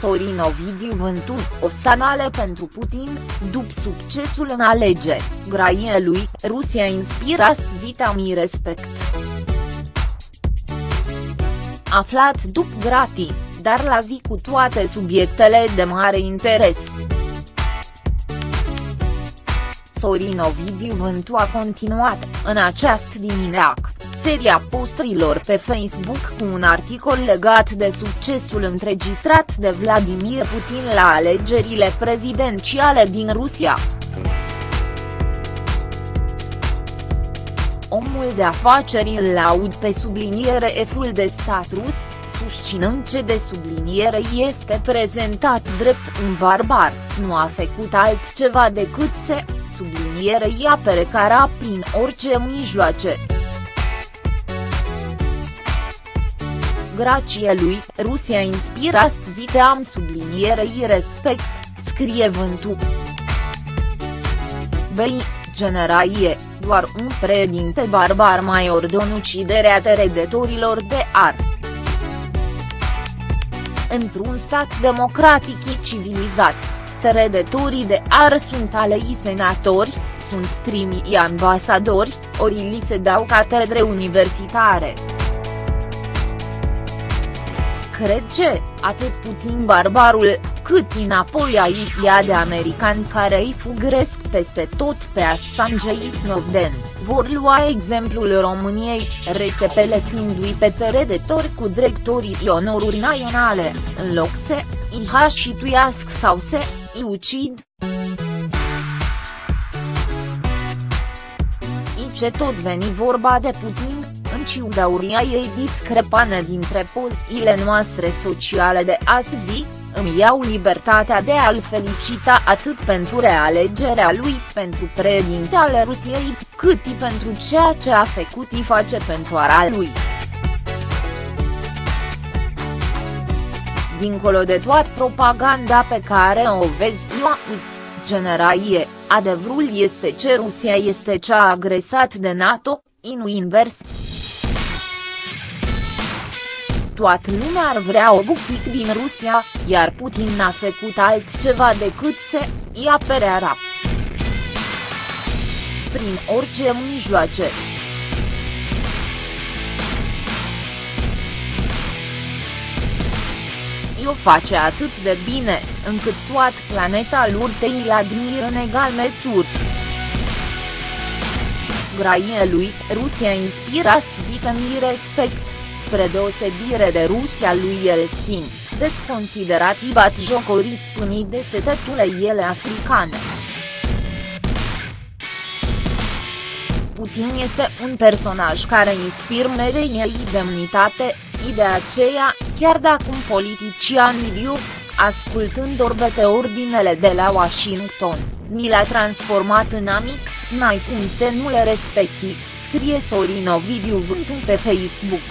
Sorin Ovidiu Vântu, o sanale pentru Putin, după succesul în alegeri, graie lui, Rusia inspira zita mi respect. Aflat după gratii, dar la zi cu toate subiectele de mare interes. Sorin Ovidiu Vântu a continuat, în această dimineață, seria posturilor pe Facebook cu un articol legat de succesul înregistrat de Vladimir Putin la alegerile prezidențiale din Rusia. Omul de afaceri îl laud pe subliniere eful de stat rus, susținând ce de subliniere este prezentat drept un barbar, nu a făcut altceva decât să subliniere apere cara prin orice mijloace. Grație lui, Rusia inspira zi am sublinierei respect, scrie Vântu. Bei, generaie, doar un președinte barbar mai ordonă uciderea teredetorilor de ar. Într-un stat democratic civilizat, teredetorii de ar sunt alei senatori, sunt trimii ambasadori, ori li se dau catedre universitare cred ce, atât Putin barbarul, cât înapoi aici de americani care îi fugresc peste tot pe Assange Snowden, vor lua exemplul României, resepeletindu-i pe teredetori cu directorii onoruri naționale, în loc să îi hașituiască sau să îi ucid. ce tot veni vorba de Putin, în ciuda uriaei discrepane dintre pozițiile noastre sociale de astăzi, îmi iau libertatea de a-l felicita atât pentru realegerea lui pentru președinte ale Rusiei, cât și pentru ceea ce a făcut și face pentru ara lui. Dincolo de toată propaganda pe care o vezi eu auzi, generaie, adevărul este ce Rusia este cea agresat de NATO, inu invers toată lumea ar vrea o buchic din Rusia, iar Putin n-a făcut altceva decât să îi apere arab. Prin orice mijloace. o face atât de bine, încât toată planeta lor te îl admiră în egal măsură. Graie lui, Rusia inspira zică mi respect spre deosebire de Rusia lui Elțin, desconsiderat i bat jocorit pânii de setetule ele africane. Putin este un personaj care inspiră mereu demnitate, i de aceea, chiar dacă un politician idiot, ascultând orbete ordinele de la Washington, ni le-a transformat în amic, n-ai cum să nu le respecti, scrie Sorin Ovidiu Vântu pe Facebook.